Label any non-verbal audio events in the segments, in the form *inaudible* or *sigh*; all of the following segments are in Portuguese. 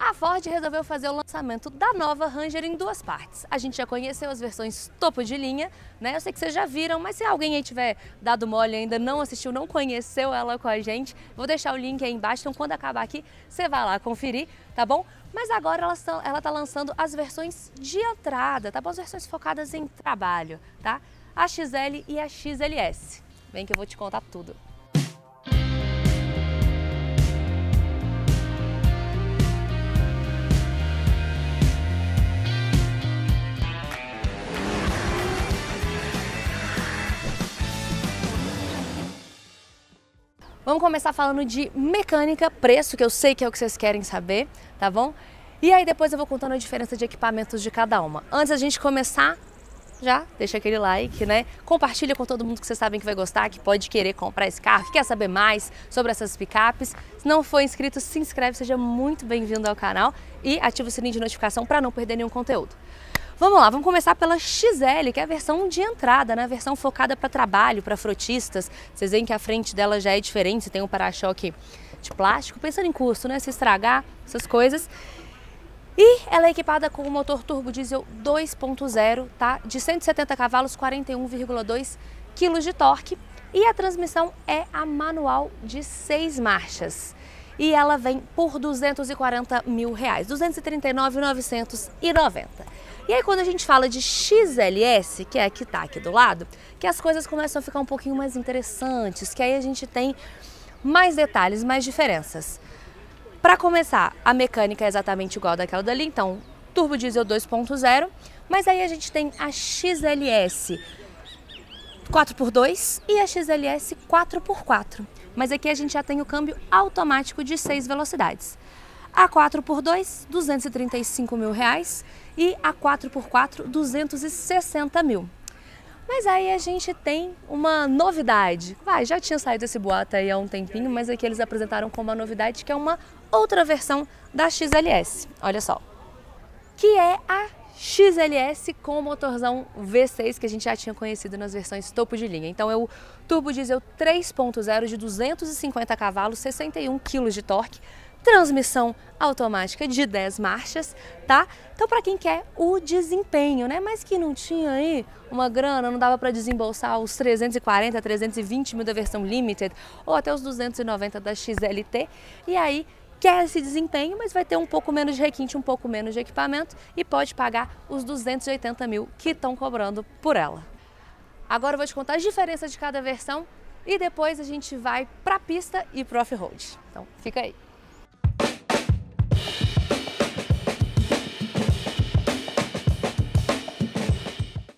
A Ford resolveu fazer o lançamento da nova Ranger em duas partes. A gente já conheceu as versões topo de linha, né? Eu sei que vocês já viram, mas se alguém aí tiver dado mole ainda, não assistiu, não conheceu ela com a gente, vou deixar o link aí embaixo, então quando acabar aqui, você vai lá conferir, tá bom? Mas agora ela está, ela tá lançando as versões de entrada, tá bom? As versões focadas em trabalho, tá? A XL e a XLS. Vem que eu vou te contar tudo. Vamos começar falando de mecânica, preço, que eu sei que é o que vocês querem saber, tá bom? E aí depois eu vou contando a diferença de equipamentos de cada uma. Antes da gente começar, já deixa aquele like, né? Compartilha com todo mundo que vocês sabem que vai gostar, que pode querer comprar esse carro, que quer saber mais sobre essas picapes. Se não for inscrito, se inscreve, seja muito bem-vindo ao canal e ativa o sininho de notificação para não perder nenhum conteúdo. Vamos lá, vamos começar pela XL, que é a versão de entrada, né? A versão focada para trabalho, para frotistas. Vocês veem que a frente dela já é diferente, você tem um para-choque de plástico, pensando em custo, né? Se estragar, essas coisas. E ela é equipada com o motor turbo diesel 2.0, tá? De 170 cavalos, 41,2 kg de torque. E a transmissão é a manual de seis marchas e ela vem por 240 mil reais, 239,990. E aí quando a gente fala de XLS, que é a que está aqui do lado, que as coisas começam a ficar um pouquinho mais interessantes, que aí a gente tem mais detalhes, mais diferenças. Para começar, a mecânica é exatamente igual daquela dali, então turbo diesel 2.0, mas aí a gente tem a XLS 4x2 e a XLS 4x4. Mas aqui a gente já tem o câmbio automático de 6 velocidades. A 4x2, 235 mil reais e a 4x4, 260 mil. Mas aí a gente tem uma novidade. Vai, já tinha saído esse boato aí há um tempinho, mas aqui eles apresentaram como uma novidade que é uma outra versão da XLS. Olha só. Que é a XLS com motorzão V6 que a gente já tinha conhecido nas versões topo de linha. Então é o turbo diesel 3.0 de 250 cavalos, 61 kg de torque, transmissão automática de 10 marchas, tá? Então para quem quer o desempenho, né? Mas que não tinha aí uma grana, não dava para desembolsar os 340, 320 mil da versão limited ou até os 290 da XLT e aí quer esse desempenho, mas vai ter um pouco menos de requinte, um pouco menos de equipamento e pode pagar os 280 mil que estão cobrando por ela. Agora eu vou te contar as diferenças de cada versão e depois a gente vai para a pista e para off-road. Então fica aí.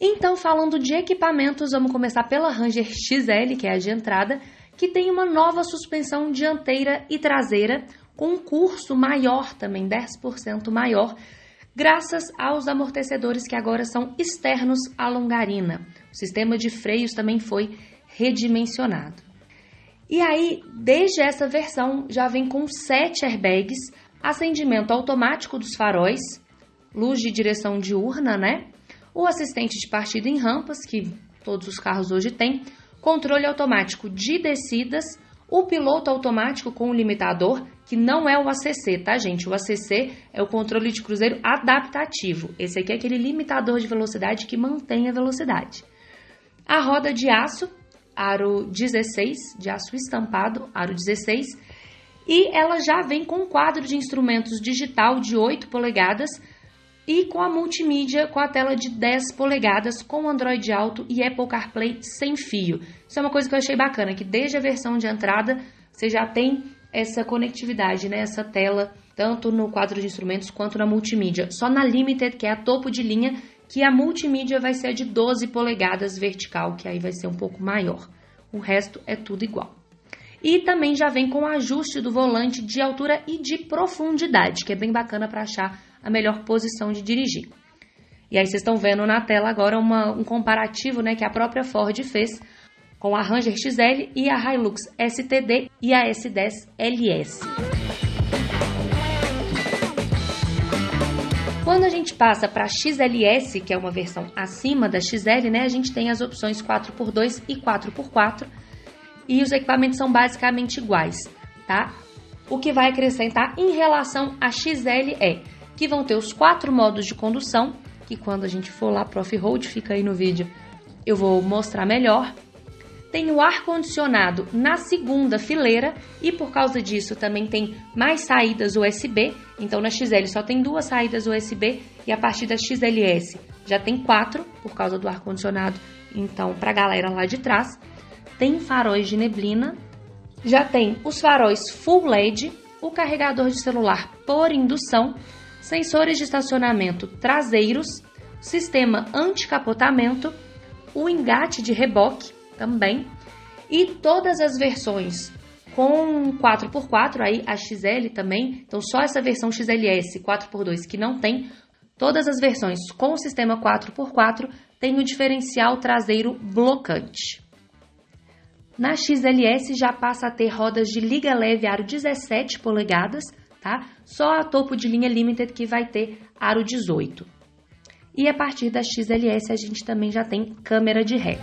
Então, falando de equipamentos, vamos começar pela Ranger XL, que é a de entrada, que tem uma nova suspensão dianteira e traseira, com um curso maior também, 10% maior, graças aos amortecedores que agora são externos à longarina. O sistema de freios também foi redimensionado. E aí, desde essa versão, já vem com sete airbags, acendimento automático dos faróis, luz de direção diurna, né? O assistente de partida em rampas, que todos os carros hoje têm, controle automático de descidas, o piloto automático com o limitador, que não é o ACC, tá, gente? O ACC é o controle de cruzeiro adaptativo. Esse aqui é aquele limitador de velocidade que mantém a velocidade. A roda de aço, aro 16, de aço estampado, aro 16, e ela já vem com um quadro de instrumentos digital de 8 polegadas e com a multimídia com a tela de 10 polegadas com Android Auto e Apple CarPlay sem fio. Isso é uma coisa que eu achei bacana, que desde a versão de entrada você já tem essa conectividade, né? Essa tela, tanto no quadro de instrumentos quanto na multimídia. Só na Limited, que é a topo de linha, que a multimídia vai ser de 12 polegadas vertical, que aí vai ser um pouco maior. O resto é tudo igual. E também já vem com ajuste do volante de altura e de profundidade, que é bem bacana para achar a melhor posição de dirigir. E aí vocês estão vendo na tela agora uma, um comparativo né, que a própria Ford fez com a Ranger XL e a Hilux STD e a S10 LS. Quando a gente passa para a XLS, que é uma versão acima da XL, né, a gente tem as opções 4x2 e 4x4 e os equipamentos são basicamente iguais, tá? o que vai acrescentar em relação a XL é que vão ter os quatro modos de condução, que quando a gente for lá pro off-road, fica aí no vídeo, eu vou mostrar melhor. Tem o ar-condicionado na segunda fileira e por causa disso também tem mais saídas USB. Então na XL só tem duas saídas USB e a partir da XLS já tem quatro por causa do ar-condicionado. Então para a galera lá de trás tem faróis de neblina, já tem os faróis full LED, o carregador de celular por indução, sensores de estacionamento traseiros, sistema anti-capotamento, o engate de reboque também. E todas as versões com 4x4, aí a XL também, então só essa versão XLS 4x2 que não tem, todas as versões com o sistema 4x4 tem o diferencial traseiro blocante. Na XLS já passa a ter rodas de liga leve aro 17 polegadas, tá? Só a topo de linha Limited que vai ter aro 18. E a partir da XLS a gente também já tem câmera de ré.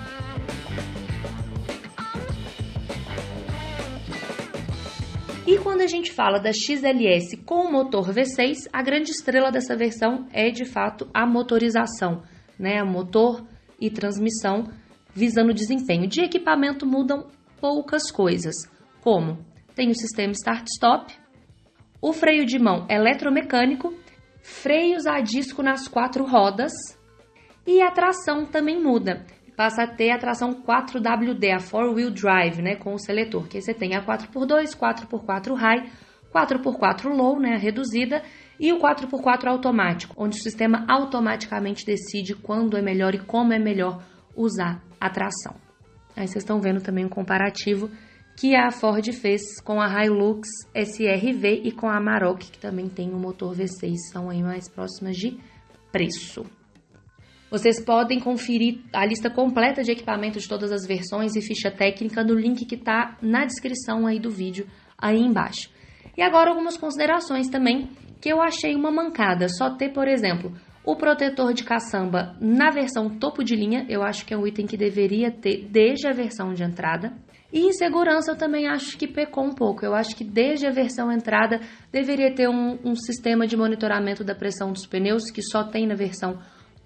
E quando a gente fala da XLS com motor V6, a grande estrela dessa versão é de fato a motorização, né? Motor e transmissão visando desempenho. De equipamento mudam poucas coisas, como tem o sistema start-stop, o freio de mão eletromecânico, freios a disco nas quatro rodas e a tração também muda passa a ter a tração 4WD, a 4-wheel drive, né, com o seletor, que você tem a 4x2, 4x4 high, 4x4 low, né, reduzida, e o 4x4 automático, onde o sistema automaticamente decide quando é melhor e como é melhor usar a tração. Aí vocês estão vendo também um comparativo que a Ford fez com a Hilux SRV e com a Amarok, que também tem um motor V6, são aí mais próximas de preço. Vocês podem conferir a lista completa de equipamentos de todas as versões e ficha técnica no link que está na descrição aí do vídeo, aí embaixo. E agora algumas considerações também que eu achei uma mancada. Só ter, por exemplo, o protetor de caçamba na versão topo de linha, eu acho que é um item que deveria ter desde a versão de entrada. E em segurança eu também acho que pecou um pouco. Eu acho que desde a versão entrada deveria ter um, um sistema de monitoramento da pressão dos pneus que só tem na versão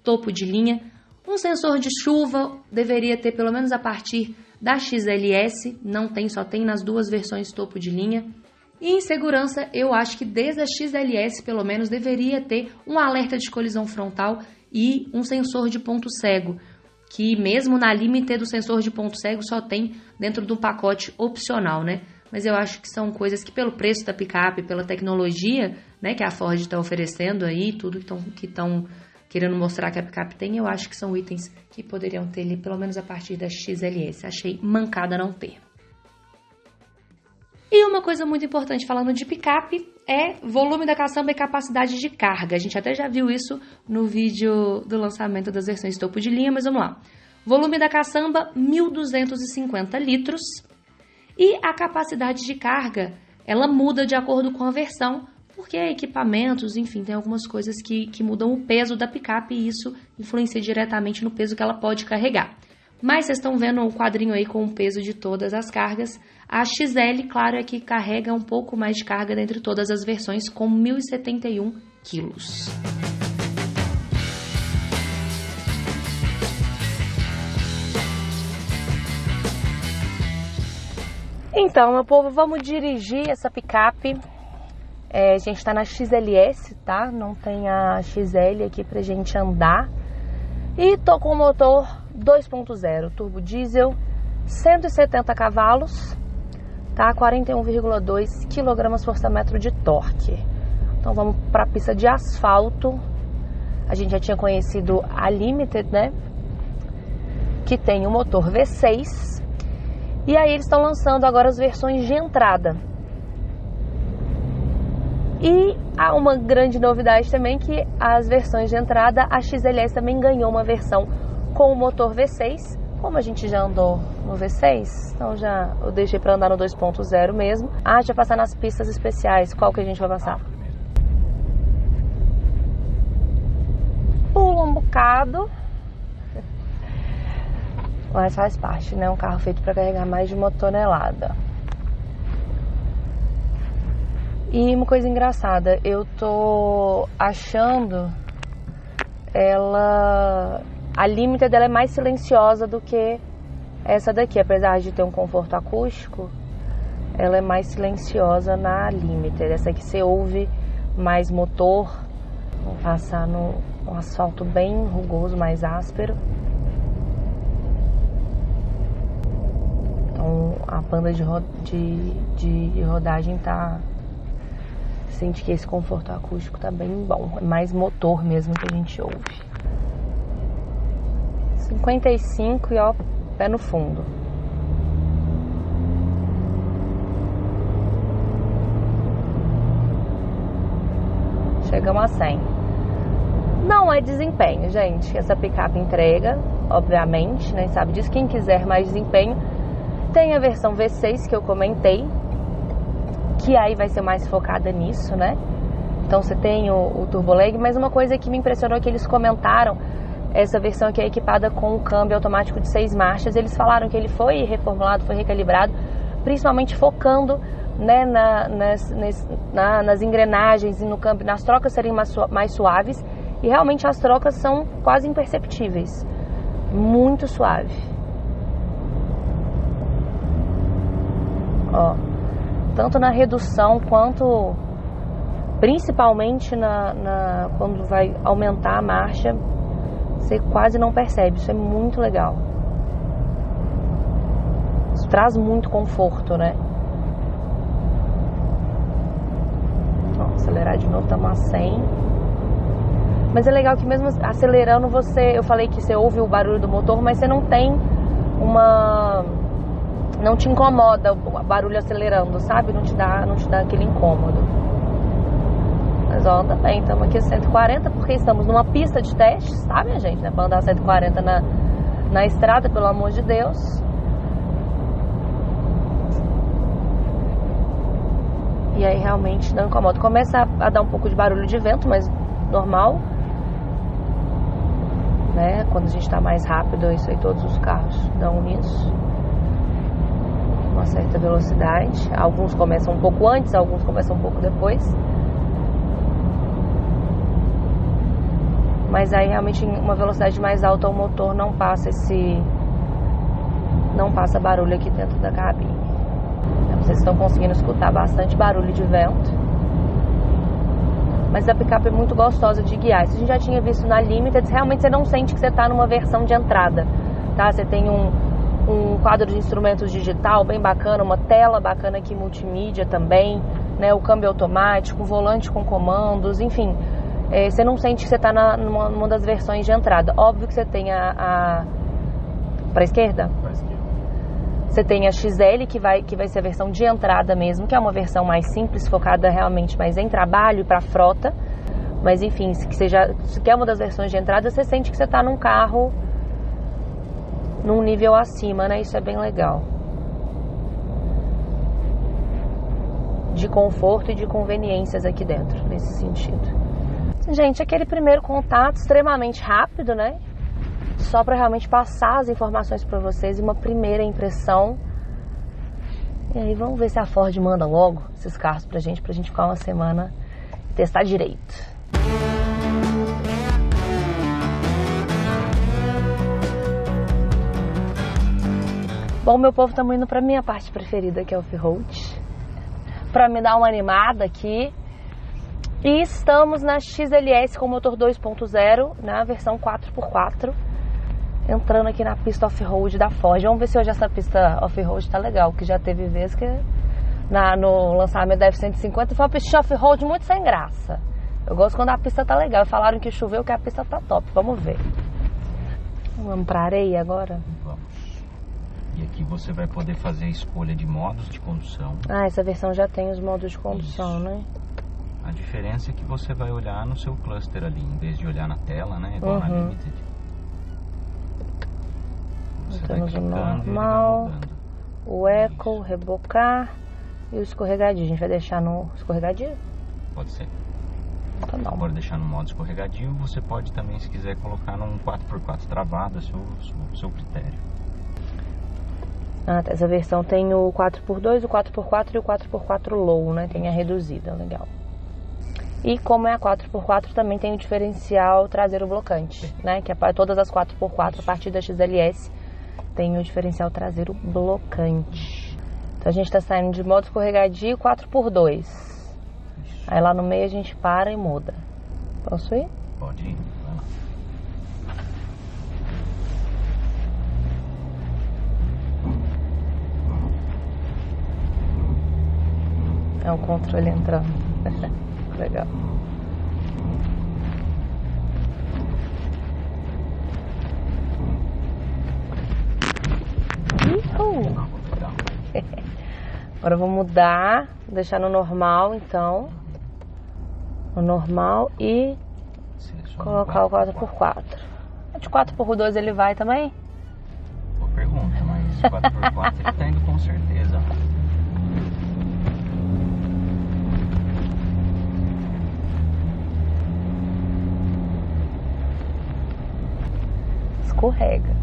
topo de linha. Um sensor de chuva deveria ter pelo menos a partir da XLS, não tem, só tem nas duas versões topo de linha. E em segurança, eu acho que desde a XLS, pelo menos, deveria ter um alerta de colisão frontal e um sensor de ponto cego, que mesmo na limite do sensor de ponto cego só tem dentro de um pacote opcional, né? Mas eu acho que são coisas que pelo preço da picape, pela tecnologia, né, que a Ford está oferecendo aí, tudo que estão querendo mostrar que a picape tem, eu acho que são itens que poderiam ter ali, pelo menos a partir da XLS. Achei mancada não ter. E uma coisa muito importante falando de picape é volume da caçamba e capacidade de carga. A gente até já viu isso no vídeo do lançamento das versões topo de linha, mas vamos lá. Volume da caçamba 1250 litros e a capacidade de carga ela muda de acordo com a versão, porque equipamentos, enfim, tem algumas coisas que, que mudam o peso da picape e isso influencia diretamente no peso que ela pode carregar. Mas vocês estão vendo o quadrinho aí com o peso de todas as cargas. A XL, claro, é que carrega um pouco mais de carga dentre todas as versões, com 1.071 quilos. Então, meu povo, vamos dirigir essa picape é, a gente está na XLS, tá? Não tem a XL aqui pra gente andar. E tô com o motor 2.0, turbo diesel, 170 cavalos, tá? 41,2 kg por metro de torque. Então vamos para a pista de asfalto. A gente já tinha conhecido a Limited, né? Que tem o motor V6. E aí eles estão lançando agora as versões de entrada. E há uma grande novidade também que as versões de entrada, a XLS também ganhou uma versão com o motor V6. Como a gente já andou no V6, então já eu deixei para andar no 2.0 mesmo. Ah, já passar nas pistas especiais. Qual que a gente vai passar? Pula um bocado. *laughs* Mas faz parte, né? Um carro feito para carregar mais de uma tonelada. E uma coisa engraçada, eu tô achando ela a limita dela é mais silenciosa do que essa daqui, apesar de ter um conforto acústico, ela é mais silenciosa na limiter. Essa aqui você ouve mais motor, passar no um asfalto bem rugoso, mais áspero. Então a banda de, de, de rodagem tá. Sente que esse conforto acústico tá bem bom. É mais motor mesmo que a gente ouve. 55 e ó, pé no fundo. Chegamos a 100. Não é desempenho, gente. Essa picape entrega, obviamente, né? Sabe disso. Quem quiser mais desempenho, tem a versão V6 que eu comentei, que aí vai ser mais focada nisso, né? Então você tem o, o mas uma coisa que me impressionou é que eles comentaram essa versão aqui é equipada com um câmbio automático de seis marchas. Eles falaram que ele foi reformulado, foi recalibrado, principalmente focando né, na, nas, nas, na, nas engrenagens e no câmbio, nas trocas serem mais, mais suaves. E realmente as trocas são quase imperceptíveis. Muito suave. Ó, tanto na redução quanto principalmente na, na, quando vai aumentar a marcha, você quase não percebe. Isso é muito legal. Isso traz muito conforto, né? Vamos acelerar de novo, estamos a 100. Mas é legal que mesmo acelerando você, eu falei que você ouve o barulho do motor, mas você não tem uma não te incomoda o barulho acelerando, sabe? Não te dá, não te dá aquele incômodo. Mas ó, também estamos aqui a 140 porque estamos numa pista de testes, tá, minha gente? Né? Para andar 140 na, na estrada, pelo amor de Deus. E aí realmente não incomoda. Começa a, a dar um pouco de barulho de vento, mas normal. Né? Quando a gente está mais rápido, isso aí todos os carros dão isso uma certa velocidade. Alguns começam um pouco antes, alguns começam um pouco depois. Mas aí realmente em uma velocidade mais alta o motor não passa esse não passa barulho aqui dentro da cabine. Vocês estão conseguindo escutar bastante barulho de vento. Mas a picape é muito gostosa de guiar. Isso a gente já tinha visto na Limited, realmente você não sente que você está numa versão de entrada, tá? Você tem um, um quadro de instrumentos digital bem bacana, uma tela bacana aqui multimídia também, né? O câmbio automático, o volante com comandos, enfim. É, você não sente que você está numa, numa, das versões de entrada. Óbvio que você tem a. a... para a esquerda? Para esquerda. Você tem a XL, que vai, que vai ser a versão de entrada mesmo, que é uma versão mais simples, focada realmente mais em trabalho e para frota. Mas enfim, se, seja, se quer uma das versões de entrada, você sente que você está num carro num nível acima, né? Isso é bem legal. De conforto e de conveniências aqui dentro, nesse sentido. Gente, aquele primeiro contato extremamente rápido, né? Só para realmente passar as informações para vocês e uma primeira impressão. E aí vamos ver se a Ford manda logo esses carros pra gente, pra gente ficar uma semana e testar direito. Bom, meu povo, estamos indo para minha parte preferida, que é o off-road, para me dar uma animada aqui. E estamos na XLS com motor 2.0, na versão 4x4, entrando aqui na pista off-road da Ford. Vamos ver se hoje essa pista off-road tá legal, que já teve vezes que na, no lançamento da F-150 foi uma pista off-road muito sem graça. Eu gosto quando a pista tá legal. Falaram que choveu, que a pista tá top. Vamos ver. Vamos pra areia agora? E aqui você vai poder fazer a escolha de modos de condução. Ah, essa versão já tem os modos de condução, Isso. né? A diferença é que você vai olhar no seu cluster ali, em vez de olhar na tela, né? Igual uhum. na Limited. Você Temos o normal, o eco, rebocar e o escorregadio. A gente vai deixar no escorregadio? Pode ser. Então, não. Pode deixar no modo escorregadio. Você pode também, se quiser, colocar num 4x4 travado, a seu, seu critério. Ah, tá. essa versão tem o 4x2, o 4x4 e o 4x4 low, né? Tem a reduzida, legal. E como é a 4x4, também tem o diferencial traseiro blocante, né? Que é todas as 4x4 a partir da XLS tem o diferencial traseiro blocante. Então a gente está saindo de modo escorregadio 4x2. Aí lá no meio a gente para e muda. Posso ir? Pode ir. É o controle entrando. *laughs* Legal. *laughs* Agora eu vou mudar, deixar no normal então. No normal e colocar o 4x4. De 4x2 ele vai também? Boa pergunta, mas 4x4 ele tá indo com certeza. Escorrega.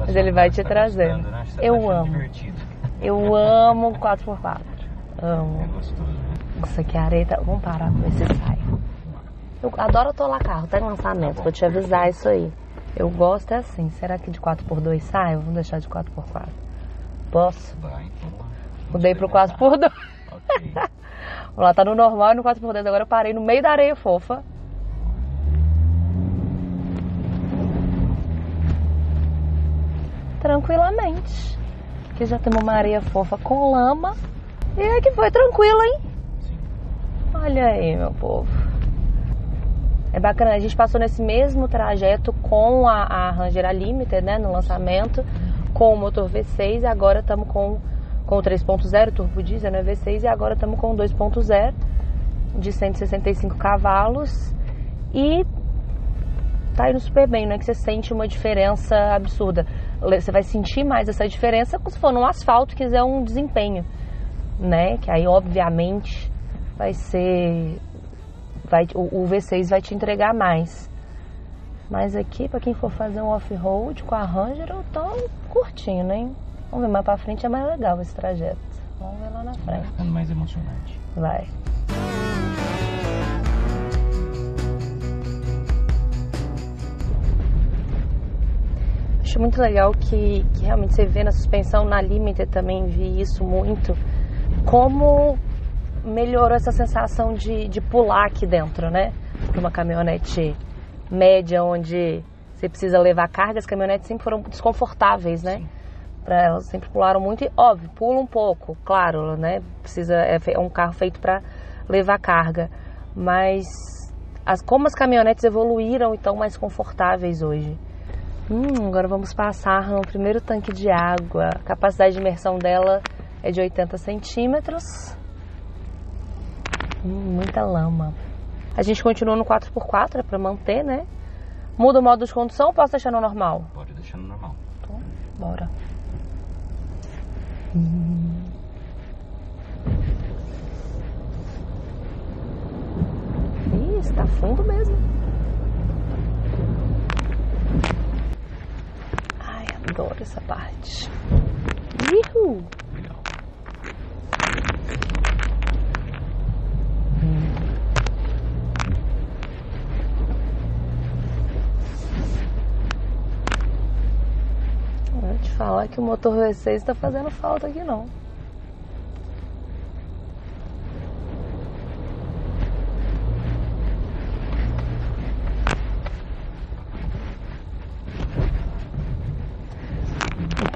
Mas ele vai te trazendo. Né? Eu tá amo. Divertido. Eu amo 4x4. Amo. É gostoso, né? Isso aqui é areia. Vamos parar pra ver se sai. Eu adoro atolar carro, tá em lançamento. Vou te avisar isso aí. Eu gosto é assim. Será que de 4x2 sai? Vamos deixar de 4x4. Posso? Vai, então. Mudei pro 4x2. Ok. *laughs* Vamos lá, tá no normal e no 4x2. Agora eu parei no meio da areia fofa. Tranquilamente. Aqui já temos uma areia fofa com lama. E é que foi tranquilo, hein? Olha aí, meu povo. É bacana, a gente passou nesse mesmo trajeto com a, a Ranger Limited, né, no lançamento, com o motor V6 e agora estamos com, com o 3.0 turbo diesel, né, V6 e agora estamos com o 2.0 de 165 cavalos e tá indo super bem, não é que você sente uma diferença absurda. Você vai sentir mais essa diferença se for num asfalto e quiser um desempenho, né? Que aí obviamente vai ser vai, o, o V6 vai te entregar mais. Mas aqui, para quem for fazer um off-road com a Ranger, eu tô curtindo, hein? Vamos ver, mais pra frente é mais legal esse trajeto. Vamos ver lá na Vai frente. ficando mais emocionante. Vai. Acho muito legal que, que realmente você vê na suspensão, na Limited também vi isso muito, como melhorou essa sensação de, de pular aqui dentro, né? Numa caminhonete média, onde você precisa levar carga, as caminhonetes sempre foram desconfortáveis, né? Sim. Pra, elas sempre pularam muito e, óbvio, pula um pouco, claro, né? Precisa, é, é um carro feito para levar carga, mas as, como as caminhonetes evoluíram e estão mais confortáveis hoje. Hum, agora vamos passar no primeiro tanque de água. A capacidade de imersão dela é de 80 centímetros. Hum, muita lama. A gente continua no 4x4, é para manter, né? Muda o modo de condução ou posso deixar no normal? Pode deixar no normal. Então, bora. Ih, está fundo mesmo. Adoro essa parte. Ihu! Legal. Vou te falar que o motor V6 está fazendo falta aqui não.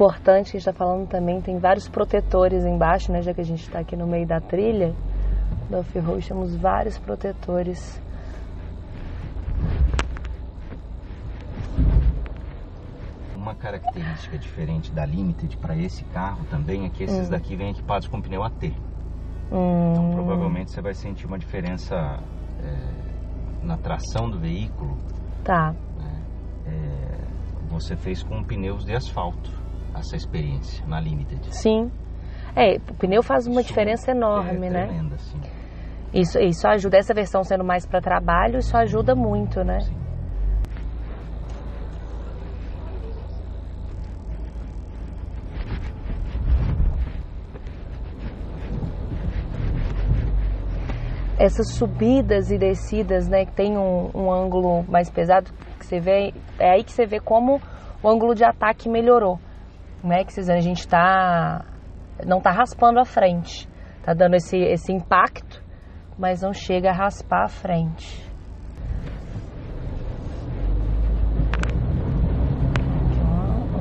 Importante que a gente está falando também, tem vários protetores embaixo, né? Já que a gente está aqui no meio da trilha da off-road, temos vários protetores. Uma característica diferente da Limited para esse carro também é que esses Hum. daqui vêm equipados com pneu AT. Hum, Então provavelmente você vai sentir uma diferença é, na tração do veículo. Tá. É, você fez com pneus de asfalto essa experiência na Limited. Sim. É, o pneu faz uma é diferença é enorme, é, né? Tremenda, sim. Isso, isso ajuda, essa versão sendo mais para trabalho, isso ajuda muito, né? Sim. Essas subidas e descidas, né, que tem um, um ângulo mais pesado, que você vê, é aí que você vê como o ângulo de ataque melhorou né? Que veem, a gente tá não tá raspando a frente, tá dando esse esse impacto, mas não chega a raspar a frente.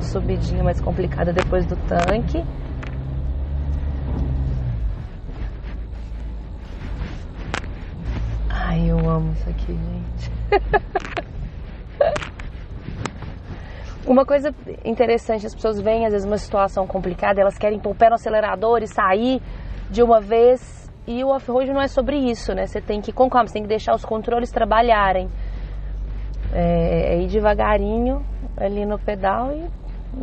uma subidinha mais complicada depois do tanque. Ai, eu amo isso aqui, gente. *laughs* uma coisa interessante, as pessoas veem às vezes uma situação complicada, elas querem pôr o pé no acelerador e sair de uma vez. E o off-road não é sobre isso, né? Você tem que, com calma, você tem que deixar os controles trabalharem. É, é ir devagarinho ali no pedal e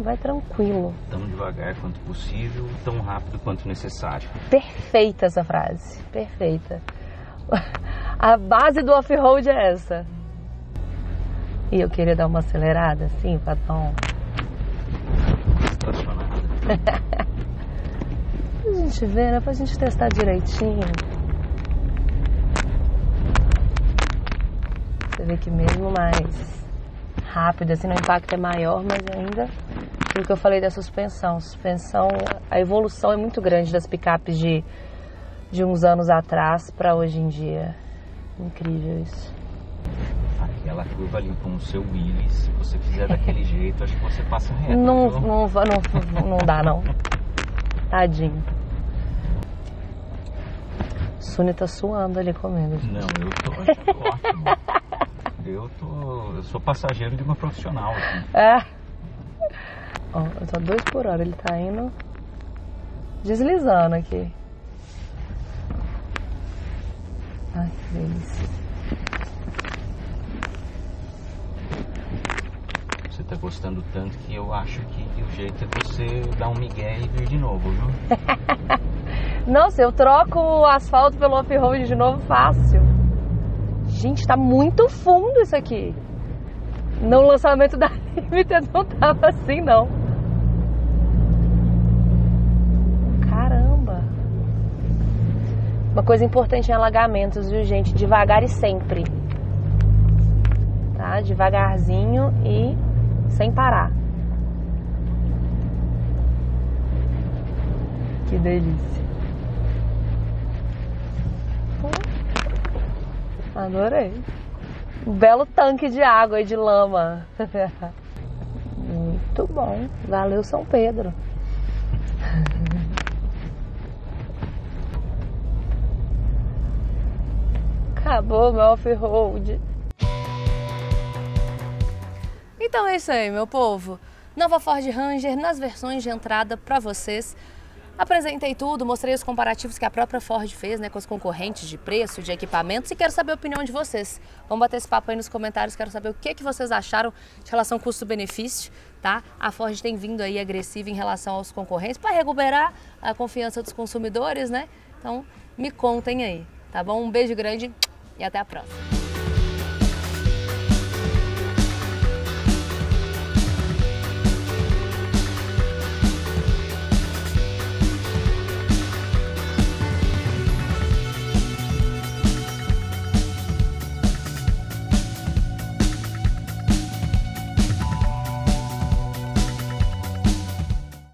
vai tranquilo. Tão devagar quanto possível, tão rápido quanto necessário. Perfeita essa frase, perfeita. *laughs* A base do off-road é essa. E eu queria dar uma acelerada assim, dar um. Estacionada. pra gente ver, né? Pra gente testar direitinho. Você vê que mesmo mais rápido, assim, o impacto é maior, mas ainda aquilo que eu falei da suspensão. Suspensão, a evolução é muito grande das picapes de, de uns anos atrás para hoje em dia. Incrível isso. Aquela curva ali com o seu Willis, se você fizer *laughs* daquele jeito, acho que você passa reto. Não, não, não, não, não dá não. Tadinho. Suni tá suando ali comigo. Não, eu tô, eu tô *laughs* ótimo. Eu tô. Eu sou passageiro de uma profissional aqui. É. Ó, tô dois por hora, ele tá indo deslizando aqui. Ai, que delícia. Tá gostando tanto que eu acho que o jeito é você dar um migué e vir de novo, viu? *laughs* Nossa, eu troco o asfalto pelo off-road de novo fácil. Gente, tá muito fundo isso aqui. No lançamento da *laughs* Limited não tava assim, não. Uma coisa importante em alagamentos, viu, gente? Devagar e sempre. Tá? Devagarzinho e sem parar. Que delícia. Adorei. Um belo tanque de água e de lama. *laughs* Muito bom. Valeu, São Pedro. *laughs* Acabou meu off-road. Então é isso aí, meu povo. Nova Ford Ranger nas versões de entrada para vocês. Apresentei tudo, mostrei os comparativos que a própria Ford fez né, com os concorrentes de preço, de equipamentos e quero saber a opinião de vocês. Vamos bater esse papo aí nos comentários, quero saber o que, que vocês acharam de relação custo-benefício, tá? A Ford tem vindo aí agressiva em relação aos concorrentes para recuperar a confiança dos consumidores, né? Então me contem aí, tá bom? Um beijo grande e até a próxima.